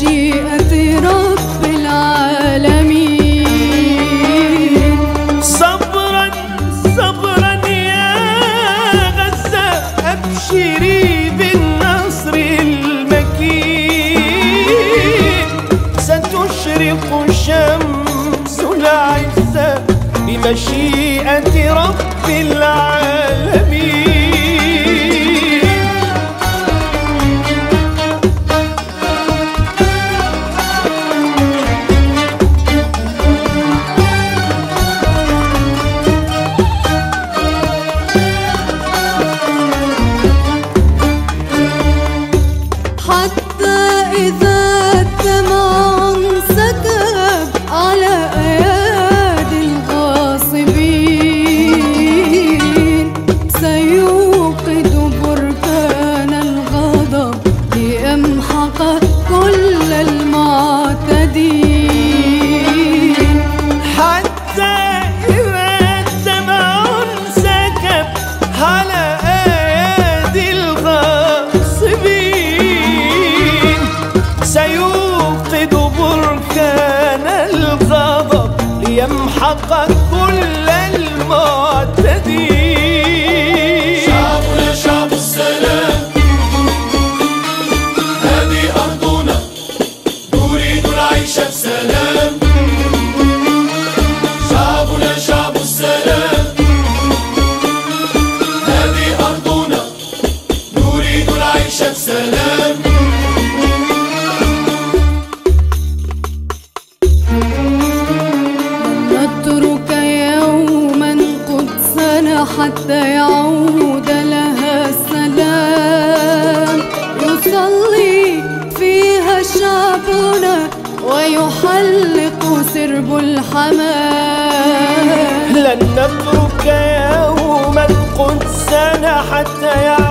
مشيئة رب العالمين. صبرا صبرا يا غزة أبشري بالنصر المكين. ستشرق العزة بمشيئة رب العالمين. يمحق كل حتى يعود لها السلام. يصلي فيها شعبنا ويحلق سرب الحمام. لن نترك يوما قدسنا حتى يعود